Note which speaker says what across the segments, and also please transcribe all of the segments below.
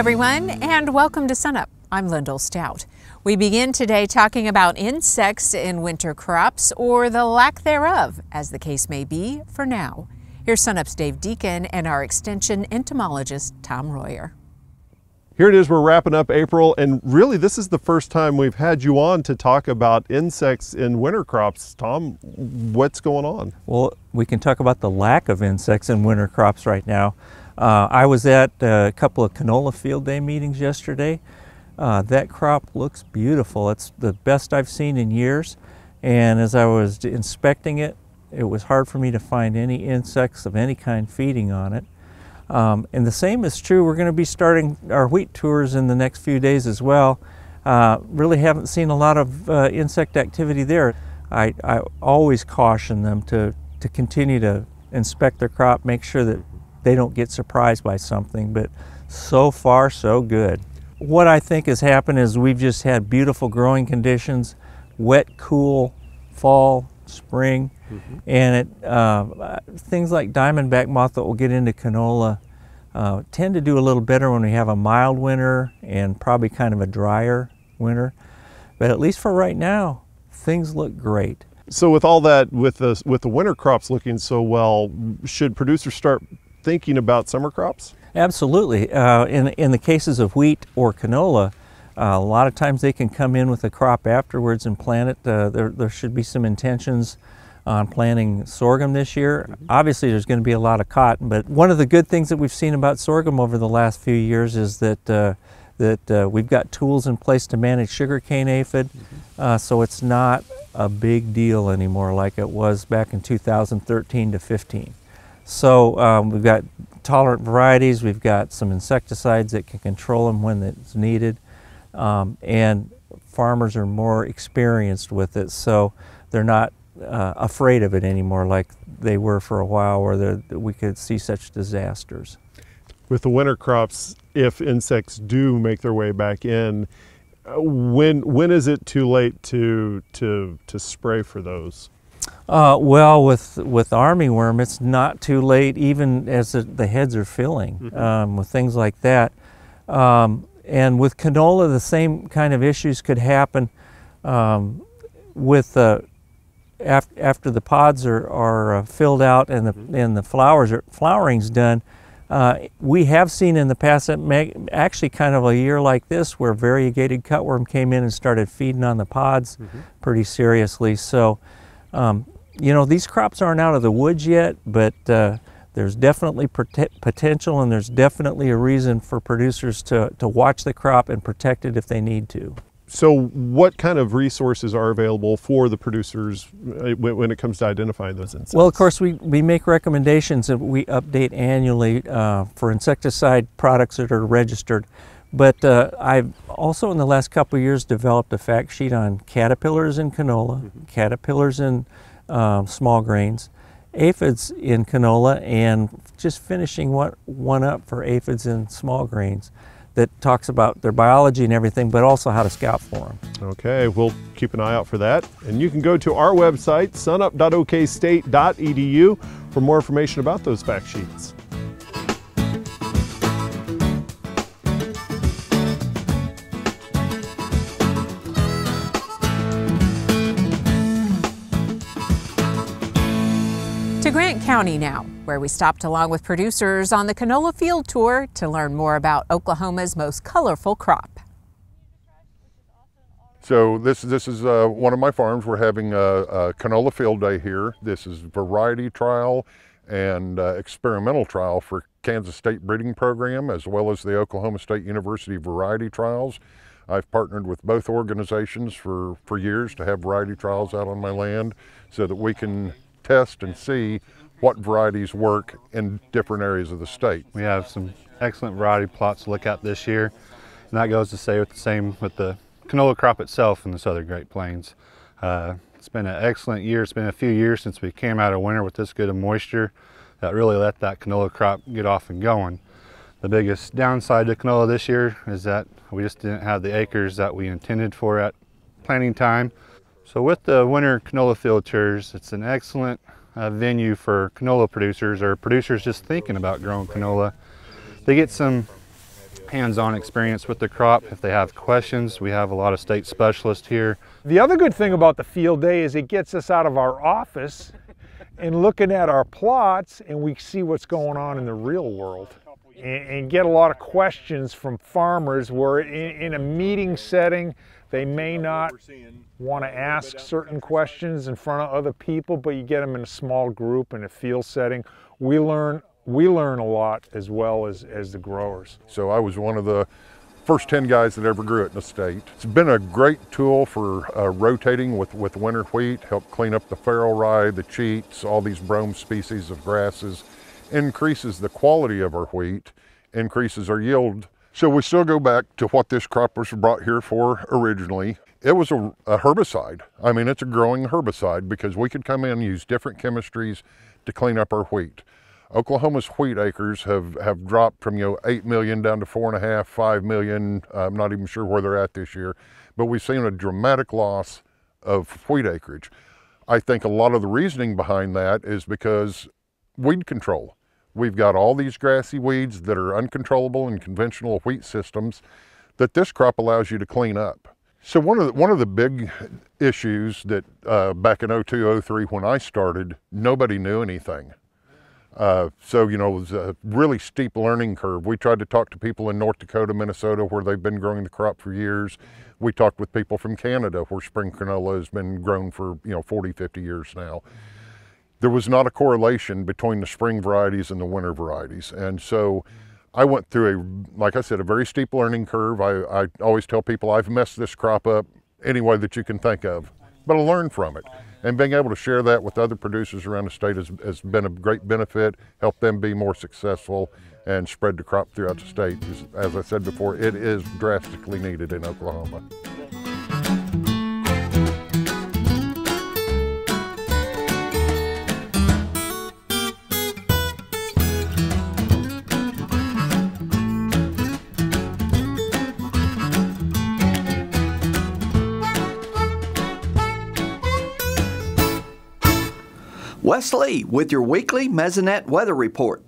Speaker 1: Hello, everyone, and welcome to Sunup. I'm Lyndall Stout. We begin today talking about insects in winter crops, or the lack thereof, as the case may be for now. Here's Sunup's Dave Deken and our extension entomologist, Tom Royer.
Speaker 2: Here it is, we're wrapping up April, and really this is the first time we've had you on to talk about insects in winter crops. Tom, what's going on?
Speaker 3: Well, we can talk about the lack of insects in winter crops right now. Uh, I was at a couple of canola field day meetings yesterday. Uh, that crop looks beautiful. It's the best I've seen in years. And as I was inspecting it, it was hard for me to find any insects of any kind feeding on it. Um, and the same is true, we're going to be starting our wheat tours in the next few days as well. Uh, really haven't seen a lot of uh, insect activity there. I, I always caution them to, to continue to inspect their crop, make sure that they don't get surprised by something, but so far so good. What I think has happened is we've just had beautiful growing conditions, wet, cool fall, spring, mm -hmm. and it, uh, things like diamondback moth that will get into canola uh, tend to do a little better when we have a mild winter and probably kind of a drier winter. But at least for right now, things look great.
Speaker 2: So with all that, with the, with the winter crops looking so well, should producers start thinking about summer crops?
Speaker 3: Absolutely. Uh, in, in the cases of wheat or canola, uh, a lot of times they can come in with a crop afterwards and plant it. Uh, there, there should be some intentions on planting sorghum this year. Obviously there's going to be a lot of cotton, but one of the good things that we've seen about sorghum over the last few years is that uh, that uh, we've got tools in place to manage sugarcane aphid, mm -hmm. so it's not a big deal anymore like it was back in 2013 to 15. So um, we've got tolerant varieties, we've got some insecticides that can control them when it's needed um, and farmers are more experienced with it, so they're not uh, afraid of it anymore like they were for a while where we could see such disasters.
Speaker 2: With the winter crops, if insects do make their way back in, uh, when when is it too late to to to spray for those?
Speaker 3: Uh, well, with with armyworm, it's not too late, even as the, the heads are filling. Mm -hmm. um, with things like that, um, and with canola, the same kind of issues could happen um, with uh, after, after the pods are, are uh, filled out and the, mm-hmm. and the flowers are, flowering's done. Uh, we have seen in the past that may, actually kind of a year like this where variegated cutworm came in and started feeding on the pods mm -hmm. pretty seriously. So, um, you know, these crops aren't out of the woods yet, but uh, there's definitely potential and there's definitely a reason for producers to, to watch the crop and protect it if they need to.
Speaker 2: So what kind of resources are available for the producers uh, when it comes to identifying those insects?
Speaker 3: Well, of course, we, we make recommendations that we update annually uh, for insecticide products that are registered. But uh, I've also in the last couple of years developed a fact sheet on caterpillars in canola, mm -hmm. caterpillars in uh, small grains, aphids in canola and just finishing what, one up for aphids in small grains that talks about their biology and everything, but also how to scout for them.
Speaker 2: Okay, we'll keep an eye out for that. And you can go to our website, sunup.okstate.edu for more information about those fact sheets.
Speaker 1: County now, where we stopped along with producers on the canola field tour to learn more about Oklahoma's most colorful crop.
Speaker 4: So this this is uh, one of my farms. We're having a, a, canola field day here. This is variety trial and uh, experimental trial for Kansas State Breeding Program as well as the Oklahoma State University Variety Trials. I've partnered with both organizations for, for years to have variety trials out on my land so that we can test and see what varieties work in different areas of the state.
Speaker 5: We have some excellent variety plots to look at this year, and that goes to say with the same with the canola crop itself in the southern Great Plains. Uh, it's been an excellent year. It's been a few years since we came out of winter with this good of moisture that really let that canola crop get off and going. The biggest downside to canola this year is that we just didn't have the acres that we intended for at planting time. So with the winter canola field tours, it's an excellent uh, venue for canola producers or producers just thinking about growing canola. They get some hands-on experience with the crop. If they have questions, we have a lot of state specialists here.
Speaker 6: The other good thing about the field day is it gets us out of our office and looking at our plots and we see what's going on in the real world and, and get a lot of questions from farmers where in, in a meeting setting they may not want to ask certain questions in front of other people, but you get them in a small group in a field setting. We learn we learn a lot as well as, as the growers.
Speaker 4: So I was one of the first 10 guys that ever grew it in the state. It's been a great tool for uh, rotating with, with winter wheat, help clean up the feral rye, the cheats, all these brome species of grasses, increases the quality of our wheat, increases our yield. So we still go back to what this crop was brought here for originally. It was a, a herbicide. I mean, it's a growing herbicide because we could come in and use different chemistries to clean up our wheat. Oklahoma's wheat acres have, have dropped from, you know, 8 million down to four and a half, 5 million. I'm not even sure where they're at this year, but we've seen a dramatic loss of wheat acreage. I think a lot of the reasoning behind that is because weed control. We've got all these grassy weeds that are uncontrollable in conventional wheat systems that this crop allows you to clean up. So one of the, one of the big issues that uh, back in 02, 03 when I started, nobody knew anything. Uh, so, you know, it was a really steep learning curve. We tried to talk to people in North Dakota, Minnesota, where they've been growing the crop for years. We talked with people from Canada, where spring canola has been grown for, you know, 40, 50 years now. There was not a correlation between the spring varieties and the winter varieties. And so I went through a, like I said, a very steep learning curve. I, I always tell people I've messed this crop up any way that you can think of, but I learned from it and being able to share that with other producers around the state has, has been a great benefit, help them be more successful and spread the crop throughout the state. As I said before, it is drastically needed in Oklahoma.
Speaker 7: Wes Lee with your weekly Mesonet weather report.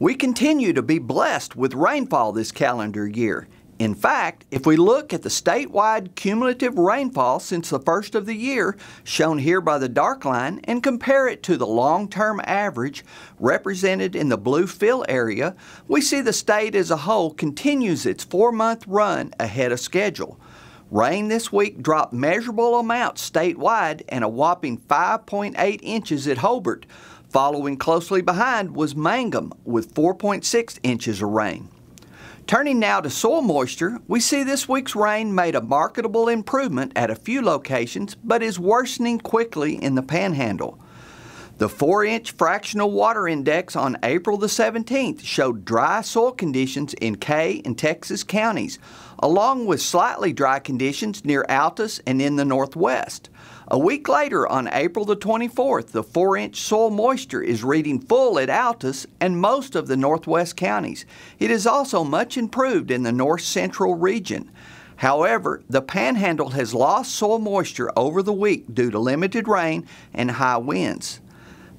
Speaker 7: We continue to be blessed with rainfall this calendar year. In fact, if we look at the statewide cumulative rainfall since the first of the year, shown here by the dark line, and compare it to the long term average represented in the blue fill area, we see the state as a whole continues its four month run ahead of schedule. Rain this week dropped measurable amounts statewide and a whopping 5.8 inches at Hobart. Following closely behind was Mangum with 4.6 inches of rain. Turning now to soil moisture, we see this week's rain made a marketable improvement at a few locations, but is worsening quickly in the panhandle. The 4 inch fractional water index on April the 17th showed dry soil conditions in Kay and Texas counties, along with slightly dry conditions near Altus and in the northwest. A week later, on April the 24th, the 4 inch soil moisture is reading full at Altus and most of the northwest counties. It is also much improved in the north central region. However, the panhandle has lost soil moisture over the week due to limited rain and high winds.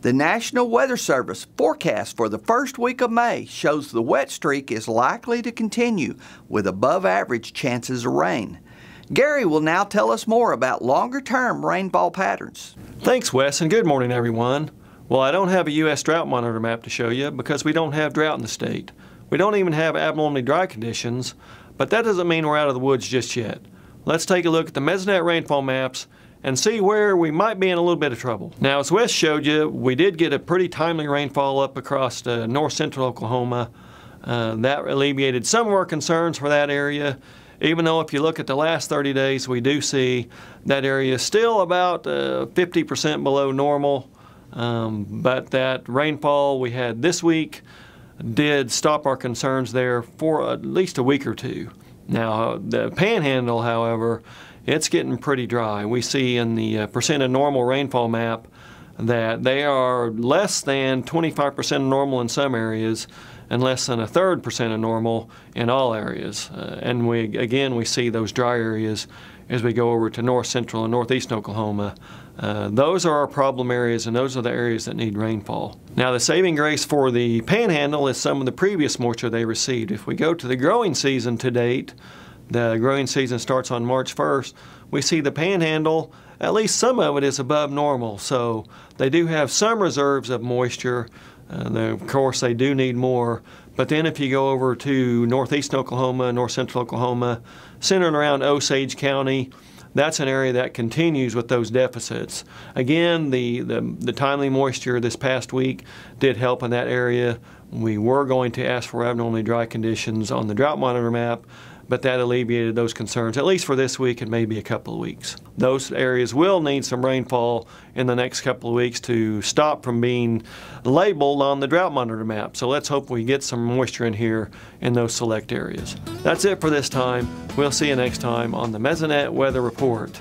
Speaker 7: The National Weather Service forecast for the first week of May shows the wet streak is likely to continue with above average chances of rain. Gary will now tell us more about longer term rainfall patterns.
Speaker 8: Thanks, Wes, and good morning, everyone. Well, I don't have a U.S. drought monitor map to show you because we don't have drought in the state. We don't even have abnormally dry conditions, but that doesn't mean we're out of the woods just yet. Let's take a look at the Mesonet rainfall maps and see where we might be in a little bit of trouble. Now, as Wes showed you, we did get a pretty timely rainfall up across uh, north central Oklahoma. Uh, that alleviated some of our concerns for that area, even though if you look at the last 30 days, we do see that area still about 50% uh, below normal. Um, but that rainfall we had this week did stop our concerns there for at least a week or two. Now, the panhandle, however, it's getting pretty dry. We see in the uh, percent of normal rainfall map that they are less than 25% of normal in some areas and less than a third percent of normal in all areas. Uh, and we again we see those dry areas as we go over to north central and northeastern Oklahoma. Uh, those are our problem areas, and those are the areas that need rainfall. Now, the saving grace for the panhandle is some of the previous moisture they received. If we go to the growing season to date, the growing season starts on March 1st, we see the panhandle, at least some of it is above normal. So they do have some reserves of moisture. Uh, of course, they do need more. But then if you go over to northeastern Oklahoma, north central Oklahoma, centered around Osage County, that's an area that continues with those deficits. Again, the, the, the, timely moisture this past week did help in that area. We were going to ask for abnormally dry conditions on the drought monitor map, but that alleviated those concerns, at least for this week and maybe a couple of weeks. Those areas will need some rainfall in the next couple of weeks to stop from being labeled on the drought monitor map. So let's hope we get some moisture in here in those select areas. That's it for this time. We'll see you next time on the Mesonet Weather Report.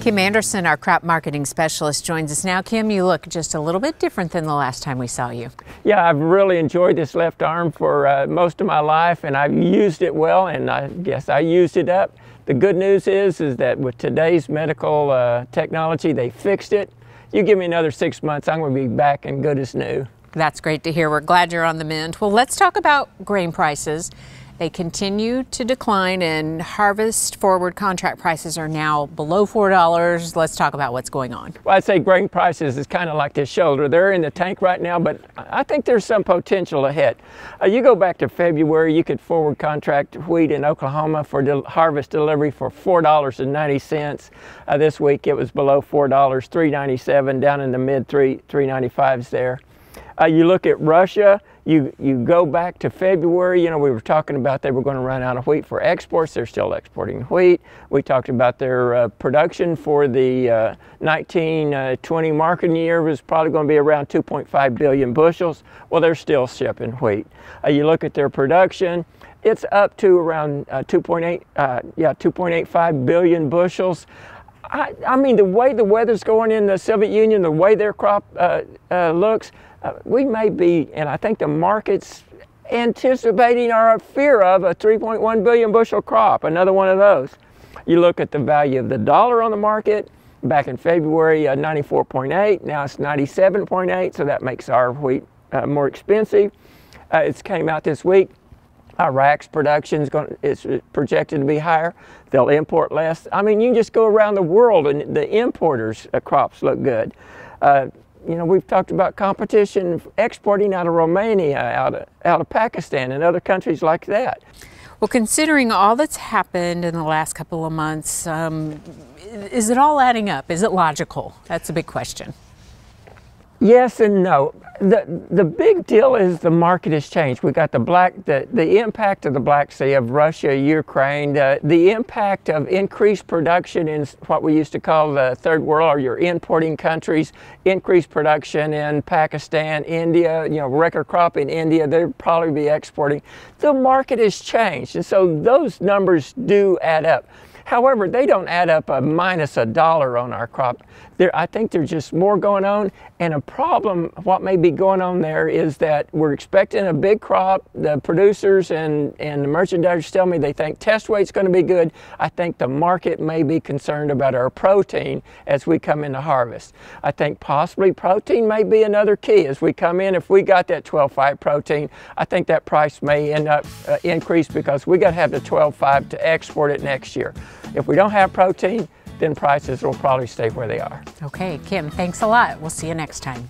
Speaker 1: Kim Anderson, our crop marketing specialist, joins us now. Kim, you look just a little bit different than the last time we saw you.
Speaker 9: Yeah, I've really enjoyed this left arm for uh, most of my life, and I've used it well, and I guess I used it up. The good news is, is that with today's medical uh, technology, they fixed it. You give me another six months, I'm going to be back and good as new.
Speaker 1: That's great to hear. We're glad you're on the mend. Well, let's talk about grain prices. They continue to decline, and harvest forward contract prices are now below $4. Let's talk about what's going on.
Speaker 9: Well, I'd say grain prices is kind of like this shoulder. They're in the tank right now, but I think there's some potential ahead. Uh, you go back to February, you could forward contract wheat in Oklahoma for de harvest delivery for $4.90. Uh, this week it was below $4, $3.97, down in the mid 3 395s there. Uh, you look at Russia, you, you go back to February, you know, we were talking about they were going to run out of wheat for exports. They're still exporting wheat. We talked about their uh, production for the uh, 1920 uh, marketing year was probably going to be around 2.5 billion bushels. Well, they're still shipping wheat. Uh, you look at their production, it's up to around uh, 2.8, uh, yeah, 2.85 billion bushels. I, I, mean, the way the weather's going in the Soviet Union, the way their crop looks, uh, we may be, and I think the market's anticipating or fear of a 3.1 billion bushel crop, another one of those. You look at the value of the dollar on the market, back in February, uh, 94.8, now it's 97.8, so that makes our wheat uh, more expensive. Uh, it came out this week. Iraq's production is, going, is projected to be higher. They'll import less. I mean, you can just go around the world and the importers' uh, crops look good. You know, we've talked about competition exporting out of Romania, out of, out of Pakistan, and other countries like that.
Speaker 1: Well, considering all that's happened in the last couple of months, um, is it all adding up? Is it logical? That's a big question.
Speaker 9: Yes and no. The, the big deal is the market has changed. We got the black, the, the impact of the Black Sea, of Russia, Ukraine, the, the impact of increased production in what we used to call the third world or your importing countries, increased production in Pakistan, India, you know, record crop in India, they'll probably be exporting. The market has changed. And so those numbers do add up. However, they don't add up a minus a dollar on our crop. There, I think there's just more going on. And a problem, what may be going on there is that we're expecting a big crop. The producers and, and the merchandisers tell me they think test weight's going to be good. I think the market may be concerned about our protein as we come into harvest. I think possibly protein may be another key as we come in. If we got that 12.5 protein, I think that price may end up uh, increase because we got to have the 12.5 to export it next year. If we don't have protein, then prices will probably stay where they are.
Speaker 1: Okay, Kim, thanks a lot. We'll see you next time.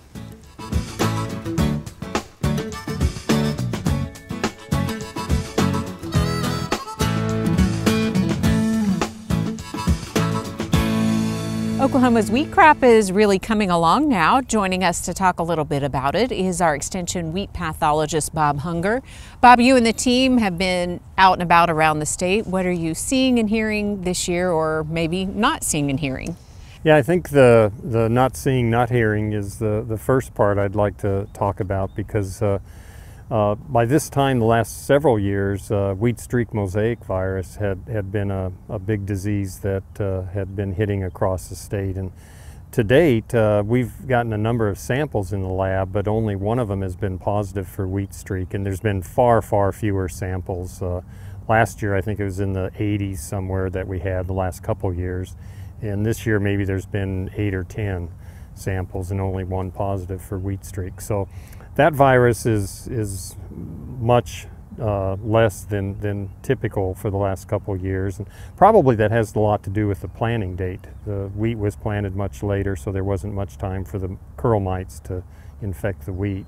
Speaker 1: Oklahoma's wheat crop is really coming along now. Joining us to talk a little bit about it is our extension wheat pathologist, Bob Hunger. Bob, you and the team have been out and about around the state. What are you seeing and hearing this year, or maybe not seeing and hearing?
Speaker 10: Yeah, I think the, the not seeing, not hearing is the, the first part I'd like to talk about because uh, uh, by this time, the last several years, uh, wheat streak mosaic virus had, had been a, a big disease that uh, had been hitting across the state. And to date, uh, we've gotten a number of samples in the lab, but only one of them has been positive for wheat streak. And there's been far, far fewer samples, uh, Last year, I think it was in the 80s somewhere that we had the last couple years. And this year, maybe there's been eight or 10 samples and only one positive for wheat streak. So that virus is, is much uh, less than, than typical for the last couple years. And probably that has a lot to do with the planting date. The wheat was planted much later, so there wasn't much time for the curl mites to infect the wheat.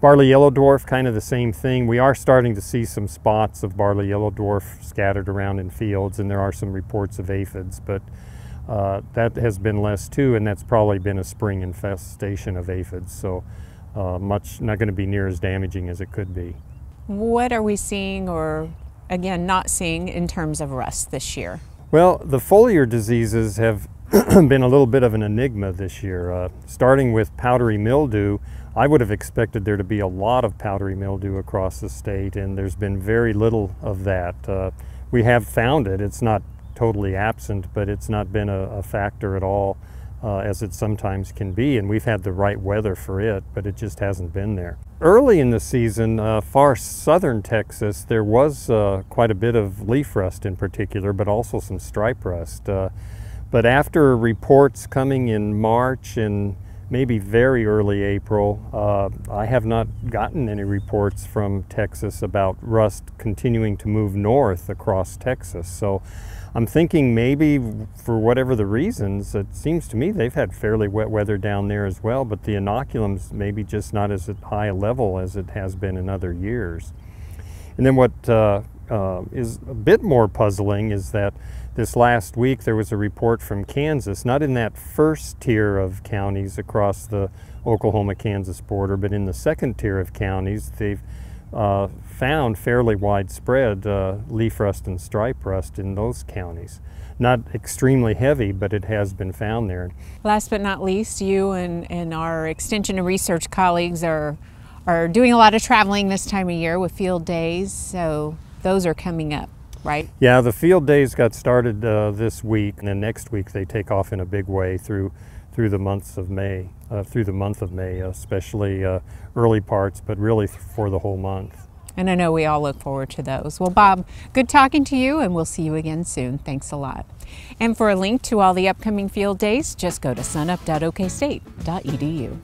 Speaker 10: Barley yellow dwarf, kind of the same thing. We are starting to see some spots of barley yellow dwarf scattered around in fields, and there are some reports of aphids, but uh, that has been less too, and that's probably been a spring infestation of aphids. So uh, much not going to be near as damaging as it could be.
Speaker 1: What are we seeing or again not seeing in terms of rust this year?
Speaker 10: Well, the foliar diseases have been a little bit of an enigma this year. Uh, starting with powdery mildew, I would have expected there to be a lot of powdery mildew across the state, and there's been very little of that. Uh, we have found it. It's not totally absent, but it's not been a, a factor at all uh, as it sometimes can be, and we've had the right weather for it, but it just hasn't been there. Early in the season, uh, far southern Texas, there was uh, quite a bit of leaf rust in particular, but also some stripe rust. Uh, but after reports coming in March and maybe very early April, uh, I have not gotten any reports from Texas about rust continuing to move north across Texas. So I'm thinking maybe for whatever the reasons, it seems to me they've had fairly wet weather down there as well, but the inoculum's maybe just not as high a level as it has been in other years. And then what uh, uh, is a bit more puzzling is that this last week there was a report from Kansas, not in that first tier of counties across the Oklahoma-Kansas border, but in the second tier of counties, they've uh, found fairly widespread uh, leaf rust and stripe rust in those counties. Not extremely heavy, but it has been found there.
Speaker 1: Last but not least, you and, and our extension and research colleagues are, are doing a lot of traveling this time of year with field days, so those are coming up, right?
Speaker 10: Yeah, the field days got started uh, this week, and then next week they take off in a big way through through the months of May, uh, through the month of May, especially uh, early parts, but really for the whole month.
Speaker 1: And I know we all look forward to those. Well, Bob, good talking to you, and we'll see you again soon. Thanks a lot. And for a link to all the upcoming field days, just go to sunup.okstate.edu.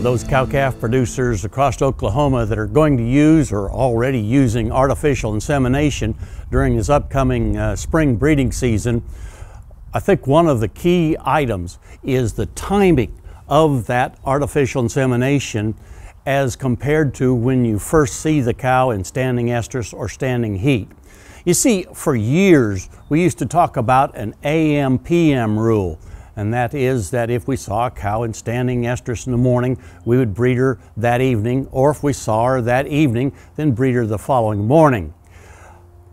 Speaker 11: For those cow-calf producers across Oklahoma that are going to use or already using artificial insemination during this upcoming uh, spring breeding season, I think one of the key items is the timing of that artificial insemination as compared to when you first see the cow in standing estrus or standing heat. You see, for years we used to talk about an AM-PM rule and that is that if we saw a cow in standing estrus in the morning, we would breed her that evening, or if we saw her that evening, then breed her the following morning.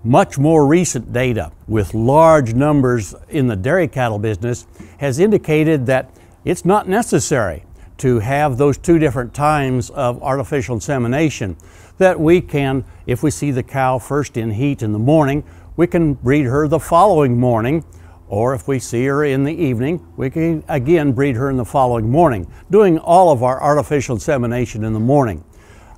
Speaker 11: Much more recent data with large numbers in the dairy cattle business has indicated that it's not necessary to have those two different times of artificial insemination. That we can, if we see the cow first in heat in the morning, we can breed her the following morning or if we see her in the evening, we can again breed her in the following morning, doing all of our artificial insemination in the morning.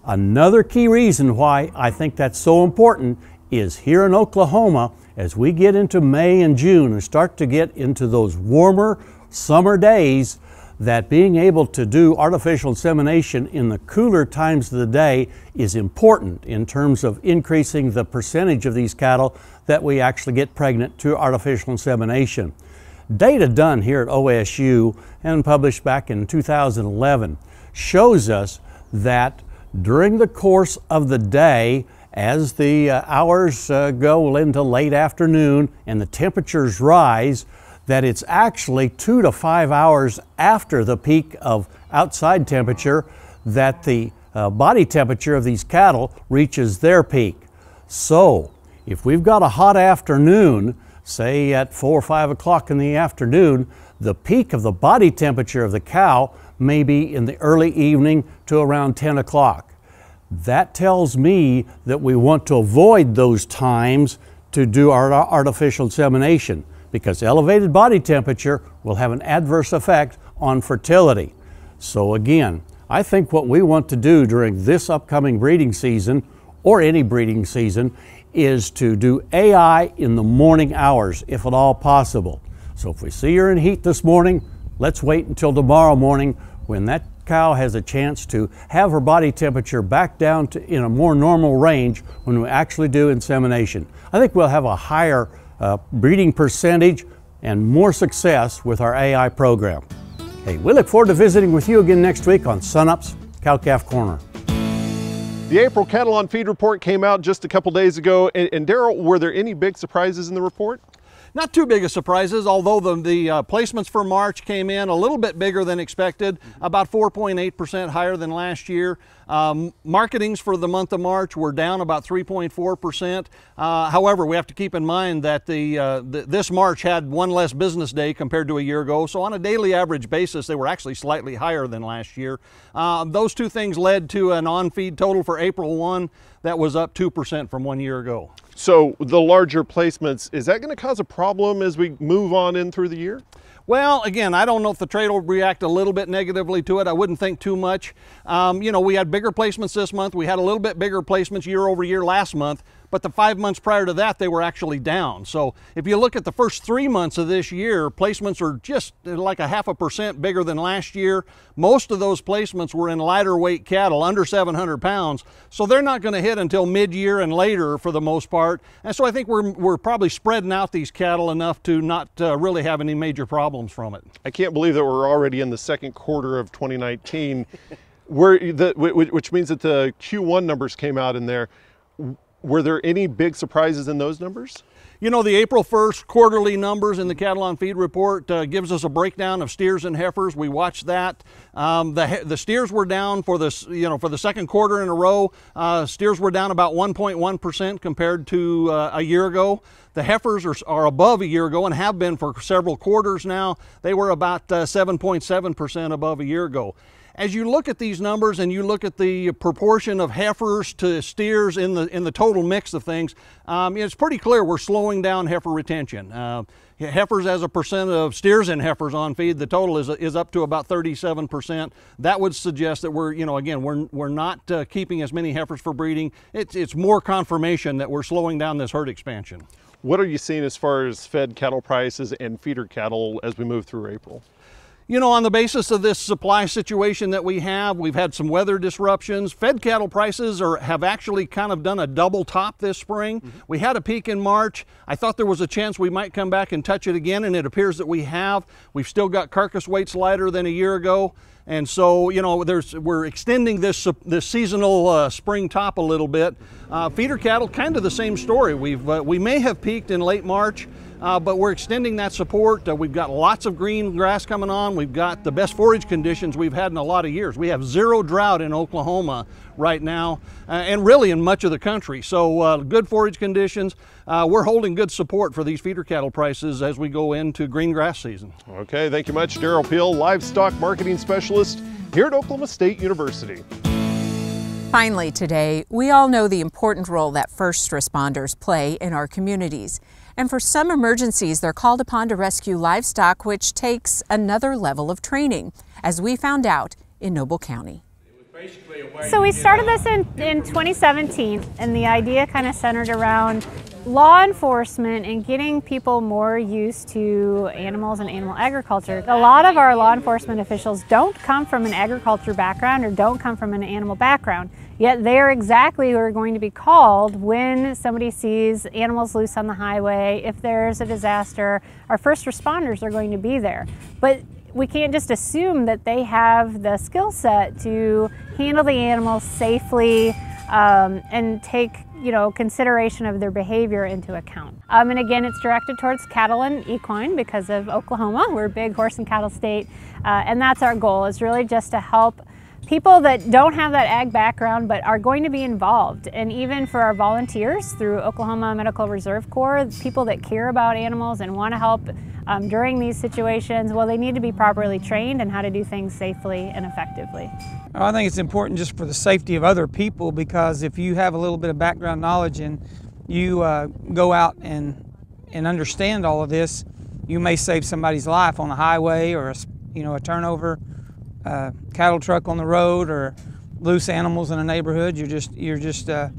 Speaker 11: Another key reason why I think that's so important is here in Oklahoma, as we get into May and June and start to get into those warmer summer days, that being able to do artificial insemination in the cooler times of the day is important in terms of increasing the percentage of these cattle that we actually get pregnant to artificial insemination. Data done here at OSU and published back in 2011 shows us that during the course of the day, as the uh, hours uh, go into late afternoon and the temperatures rise, that it's actually two to five hours after the peak of outside temperature that the uh, body temperature of these cattle reaches their peak. So, if we've got a hot afternoon, say at four or five o'clock in the afternoon, the peak of the body temperature of the cow may be in the early evening to around 10 o'clock. That tells me that we want to avoid those times to do our artificial insemination. Because elevated body temperature will have an adverse effect on fertility. So again, I think what we want to do during this upcoming breeding season or any breeding season is to do AI in the morning hours if at all possible. So if we see her in heat this morning, let's wait until tomorrow morning when that cow has a chance to have her body temperature back down to in a more normal range when we actually do insemination. I think we'll have a higher uh, breeding percentage and more success with our AI program. Hey, we look forward to visiting with you again next week on Sunup's Cow-Calf Corner.
Speaker 2: The April Cattle on Feed report came out just a couple days ago. And, and Derrell, were there any big surprises in the report?
Speaker 12: Not too big of surprises, although the, the uh, placements for March came in a little bit bigger than expected, about 4.8% higher than last year. Um, marketings for the month of March were down about 3.4%. Uh, however, we have to keep in mind that the, uh, this March had one less business day compared to a year ago. So on a daily average basis, they were actually slightly higher than last year. Uh, those two things led to an on-feed total for April 1 that was up 2% from one year ago.
Speaker 2: So the larger placements, is that going to cause a problem as we move on in through the year?
Speaker 12: Well, again, I don't know if the trade will react a little bit negatively to it. I wouldn't think too much. Um, you know, we had bigger placements this month. We had a little bit bigger placements year over year last month but the five months prior to that, they were actually down. So if you look at the first three months of this year, placements are just like a half a percent bigger than last year. Most of those placements were in lighter weight cattle, under 700 pounds. So they're not going to hit until mid-year and later for the most part. And so I think we're, we're probably spreading out these cattle enough to not uh, really have any major problems from it.
Speaker 2: I can't believe that we're already in the second quarter of 2019. where the, which means that the Q1 numbers came out in there were there any big surprises in those numbers?
Speaker 12: You know, the April 1st quarterly numbers in the Cattle on Feed report uh, gives us a breakdown of steers and heifers. We watched that. Um, the, the steers were down for this, you know, for the second quarter in a row. Uh, steers were down about 1.1% compared to uh, a year ago. The heifers are, are, above a year ago and have been for several quarters now. They were about 7.7% uh, above a year ago as you look at these numbers and you look at the proportion of heifers to steers in the in the total mix of things, um, it's pretty clear we're slowing down heifer retention. Uh, heifers as a percent of steers and heifers on feed, the total is, is up to about 37%. That would suggest that we're, you know, again, we're, we're not uh, keeping as many heifers for breeding. It's, it's more confirmation that we're slowing down this herd expansion.
Speaker 2: What are you seeing as far as fed cattle prices and feeder cattle as we move through April?
Speaker 12: You know, on the basis of this supply situation that we have, we've had some weather disruptions. Fed cattle prices are, have actually kind of done a double top this spring. Mm -hmm. We had a peak in March. I thought there was a chance we might come back and touch it again, and it appears that we have. We've still got carcass weights lighter than a year ago. And so, you know, there's, we're extending this, uh, this seasonal uh, spring top a little bit. Uh, feeder cattle, kind of the same story. We've, uh, we may have peaked in late March uh, but we're extending that support. Uh, we've got lots of green grass coming on. We've got the best forage conditions we've had in a lot of years. We have zero drought in Oklahoma right now, and really in much of the country. So good forage conditions. Uh, we're holding good support for these feeder cattle prices as we go into green grass season.
Speaker 2: Okay, thank you much, Derrell Peel, livestock marketing specialist here at Oklahoma State University.
Speaker 1: Finally, today, we all know the important role that first responders play in our communities. And for some emergencies, they're called upon to rescue livestock, which takes another level of training, as we found out in Noble County.
Speaker 13: So we started this in, in 2017, and the idea kind of centered around law enforcement and getting people more used to animals and animal agriculture. A lot of our law enforcement officials don't come from an agriculture background or don't come from an animal background. Yet they are exactly who are going to be called when somebody sees animals loose on the highway, if there's a disaster, our first responders are going to be there. But we can't just assume that they have the skill set to handle the animals safely um, and take you know consideration of their behavior into account. Um, and again, it's directed towards cattle and equine because of Oklahoma. We're a big horse and cattle state, uh, and that's our goal. Is really just to help people that don't have that ag background but are going to be involved. And even for our volunteers through Oklahoma Medical Reserve Corps, people that care about animals and want to help um, during these situations, well, they need to be properly trained and how to do things safely and effectively.
Speaker 14: I think it's important just for the safety of other people because if you have a little bit of background knowledge and you uh, go out and, and understand all of this, you may save somebody's life on a highway or a, you know a turnover uh, cattle truck on the road or loose animals in a neighborhood. You're just you're just uh,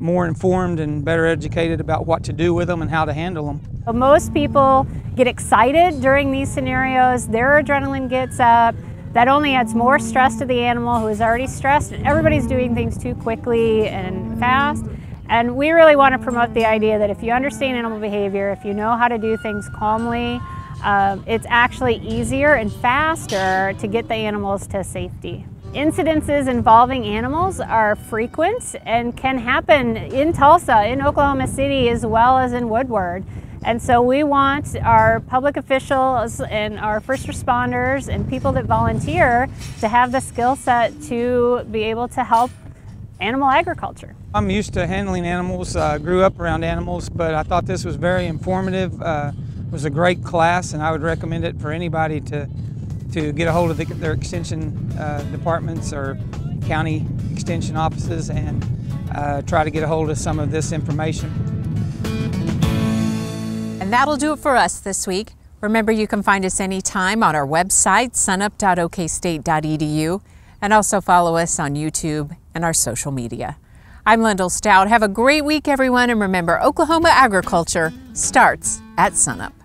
Speaker 14: more informed and better educated about what to do with them and how to handle them.
Speaker 13: Most people get excited during these scenarios. Their adrenaline gets up. That only adds more stress to the animal who is already stressed. Everybody's doing things too quickly and fast. And we really want to promote the idea that if you understand animal behavior, if you know how to do things calmly, um, it's actually easier and faster to get the animals to safety. Incidences involving animals are frequent and can happen in Tulsa, in Oklahoma City, as well as in Woodward. And so we want our public officials and our first responders and people that volunteer to have the skill set to be able to help animal agriculture.
Speaker 14: I'm used to handling animals, uh, grew up around animals, but I thought this was very informative. Uh, it was a great class and I would recommend it for anybody to, to get a hold of the, their extension uh, departments or county extension offices and uh, try to get a hold of some of this information.
Speaker 1: And that'll do it for us this week. Remember, you can find us anytime on our website, sunup.okstate.edu, and also follow us on YouTube and our social media. I'm Lyndall Stout. Have a great week, everyone, and remember, Oklahoma agriculture starts at sunup.